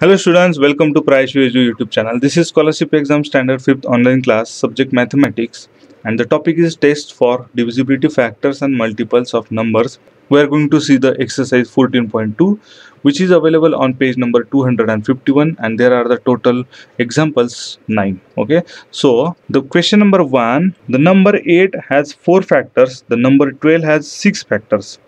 Hello, students, welcome to Praescio Edu YouTube channel. This is scholarship exam standard 5th online class, subject mathematics. And the topic is test for divisibility factors and multiples of numbers. We are going to see the exercise 14.2 which is available on page number 251 and there are the total examples 9 okay? So the question number 1 the number 8 has 4 factors. The number 12 has 6 factors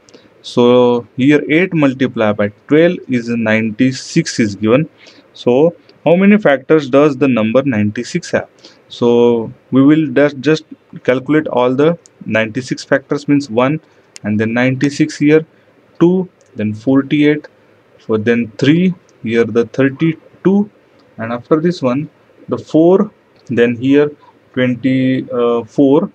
so here 8 multiplied by 12 is 96 is given. So how many factors does the number 96 have? So we will just calculate all the 96 factors means 1 and then 96 here 2 then 48 for then 3 here the 32 and after this one the 4 then here 24 uh,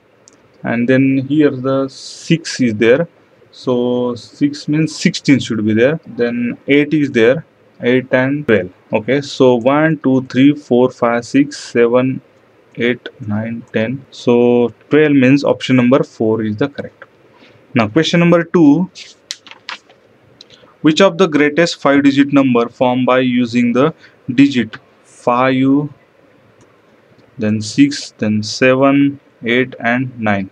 and then here the 6 is there so 6 means 16 should be there. Then 8 is there. 8 and 12 okay. So 1 2 3 4 5 6 7 8 9 10 so 12 means option number 4 is the correct. Now question number 2 which of the greatest 5 digit number formed by using the digit 5 then 6 then 7 8 and 9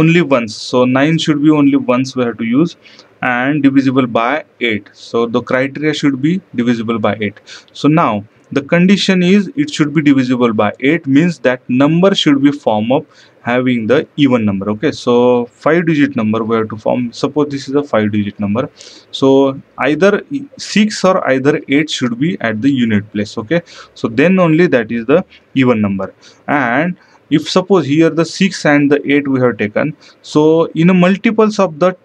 only once so 9 should be only once we have to use and divisible by 8 so the criteria should be divisible by 8 so now the condition is it should be divisible by 8 means that number should be form of having the even number. Okay? So 5 digit number we have to form. Suppose this is a 5 digit number. So either 6 or either 8 should be at the unit place. Okay? So then only that is the even number. And if suppose here the 6 and the 8 we have taken so in a multiples of the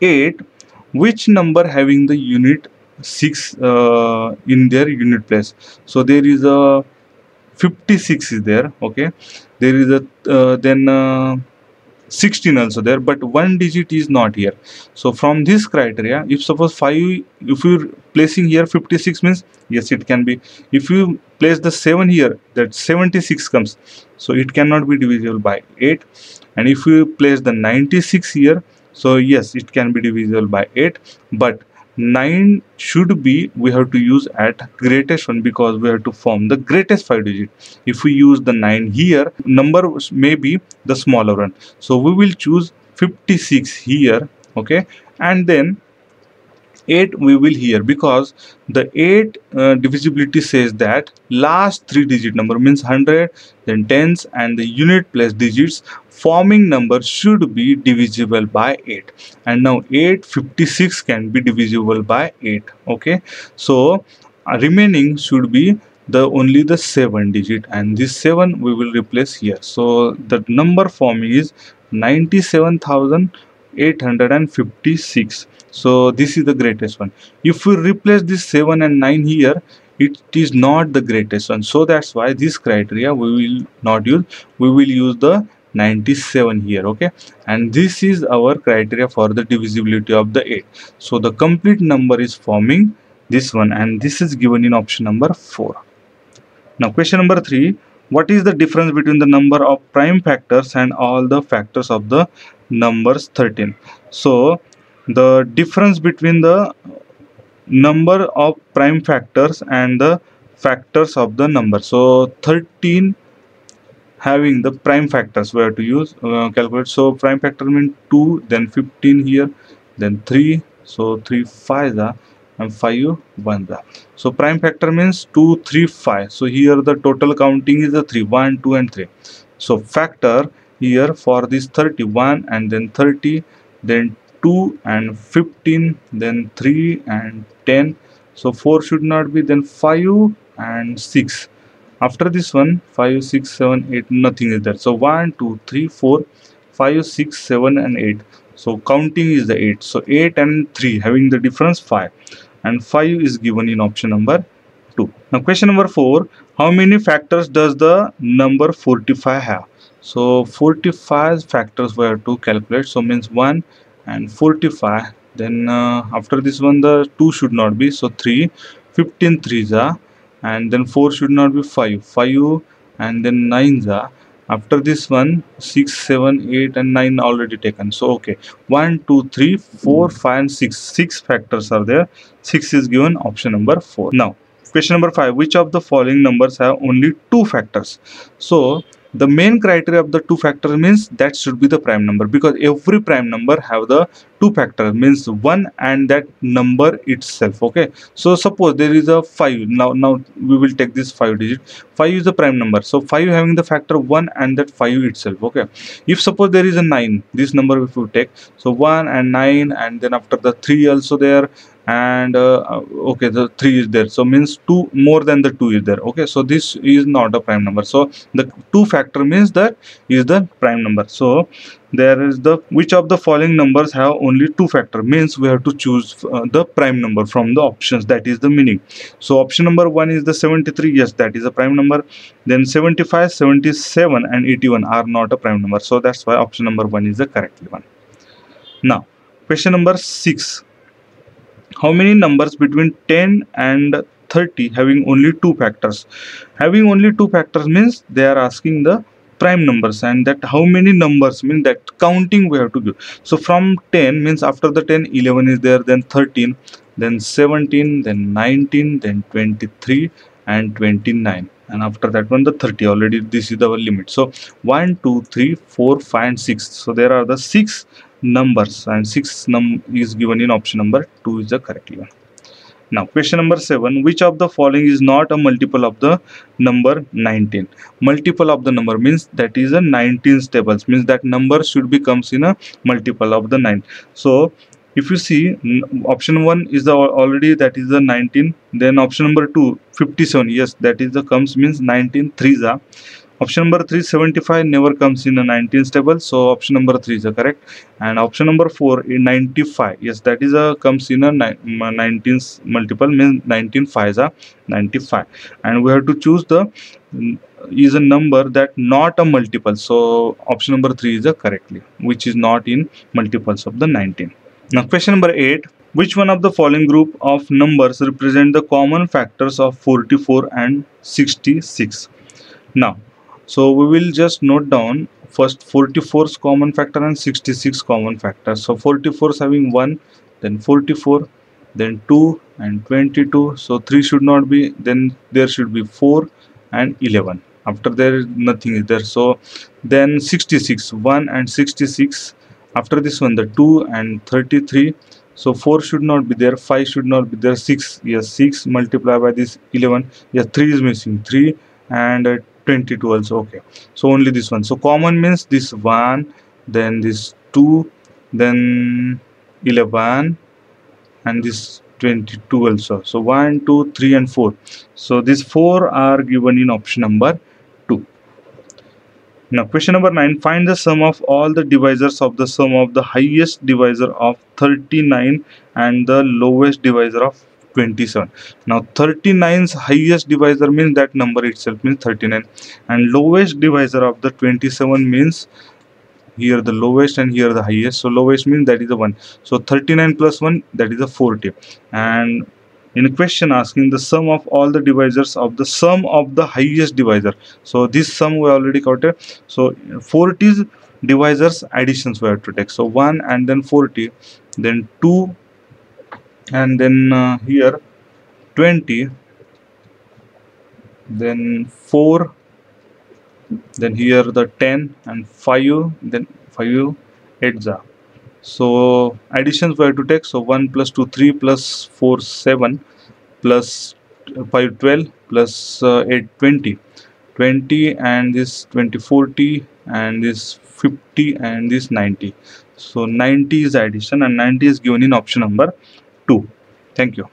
8 which number having the unit 6 uh, in their unit place? So there is a 56 is there okay? There is a uh, then uh, 16 also there but one digit is not here. So from this criteria if suppose 5 if you're placing here 56 means yes it can be. If you place the 7 here that 76 comes. So it cannot be divisible by 8 and if you place the 96 here so yes it can be divisible by 8 but 9 should be we have to use at greatest one because we have to form the greatest 5 digit. If we use the 9 here number may be the smaller one. So we will choose 56 here okay? And then 8 we will here because the 8 uh, divisibility says that last three digit number means 100 then tens and the unit place digits forming number should be divisible by 8 and now 856 can be divisible by 8 okay? So uh, remaining should be the only the 7 digit. And this 7 we will replace here. So the number forming is 97856 so this is the greatest one. If we replace this 7 and 9 here it is not the greatest one. So that's why this criteria we will not use. We will use the 97 here okay? And this is our criteria for the divisibility of the 8 so the complete number is forming this one and this is given in option number 4 now question number 3 what is the difference between the number of prime factors and all the factors of the numbers 13 so the difference between the number of prime factors and the factors of the number. So 13 having the prime factors we have to use uh, calculate. So prime factor means 2 then 15 here then 3 so 3 5 are and 5 1 are. so prime factor means 2 3 5 so here the total counting is the 3 1 2 and 3 so factor here for this 31 and then 30 then 2 and 15 then 3 and 10 so 4 should not be then 5 and 6 after this one 5 6 7 8 nothing is there. So 1 2 3 4 5 6 7 and 8 so counting is the 8 so 8 and 3 having the difference 5 and 5 is given in option number 2 now question number 4 how many factors does the number 45 have? So 45 factors we have to calculate. So means 1 and 45 then uh, after this one the 2 should not be. So 3 15 3s are and then 4 should not be 5 5 and then 9s are after this one 6 7 8 and 9 already taken. So okay. 1 2 3 4 hmm. 5 and 6 six factors are there. 6 is given option number 4 now question number 5 which of the following numbers have only two factors? So the main criteria of the two factor means that should be the prime number because every prime number have the two factor means one and that number itself okay? So suppose there is a five. Now now we will take this five digit five is the prime number. So five having the factor one and that five itself okay? If suppose there is a nine this number if you take. So one and nine and then after the three also there and uh, okay the 3 is there. So means 2 more than the 2 is there okay? So this is not a prime number. So the 2 factor means that is the prime number. So there is the which of the following numbers have only two factor? Means we have to choose uh, the prime number from the options that is the meaning. So option number 1 is the 73 yes that is a prime number. Then 75 77 and 81 are not a prime number. So that's why option number 1 is the correct one. Now question number 6 how many numbers between 10 and 30 having only two factors? Having only two factors means they are asking the prime numbers and that how many numbers mean that counting we have to do so from 10 means after the 10 11 is there then 13 then 17 then 19 then 23 and 29 and after that one the 30 already this is our limit. So 1 2 3 4 5 and 6 so there are the six numbers and 6 num is given in option number 2 is the correct one now question number 7 which of the following is not a multiple of the number 19 multiple of the number means that is a 19 tables means that number should be comes in a multiple of the 9 so if you see option 1 is the already that is the 19 then option number 2 57 yes that is the comes means 19 threes are ah. Option number 375 never comes in a 19 table. So option number 3 is correct. And option number 4 in 95 yes that is a comes in a mm, uh, 19 multiple means 19 5 are 95 and we have to choose the mm, is a number that not a multiple. So option number 3 is a correctly which is not in multiples of the 19 now question number 8 which one of the following group of numbers represent the common factors of 44 and 66 now so we will just note down first 44 common factor and 66 common factor. So 44 is having 1 then 44 then 2 and 22 so 3 should not be then there should be 4 and 11 after there nothing is there. So then 66 1 and 66 after this one the 2 and 33 so 4 should not be there 5 should not be there 6 yes 6 multiplied by this 11 yes 3 is missing 3 and uh, 22 also okay. So only this one. So common means this one then this 2 then 11 and this 22 also. So 1 2 3 and 4 so these four are given in option number 2 now question number 9 find the sum of all the divisors of the sum of the highest divisor of 39 and the lowest divisor of 27 now 39's highest divisor means that number itself means 39 and lowest divisor of the 27 means here the lowest and here the highest. So lowest means that is the one. So 39 plus 1 that is a 40 and in a question asking the sum of all the divisors of the sum of the highest divisor. So this sum we already counted. So 40 divisors additions we have to take. So 1 and then 40 then 2 and then uh, here 20 then 4 then here the 10 and 5 then 5 8 so additions we have to take. So 1 plus 2 3 plus 4 7 plus 5 12 plus uh, 8 20 20 and this 20 40 and this 50 and this 90 so 90 is addition and 90 is given in option number 2 thank you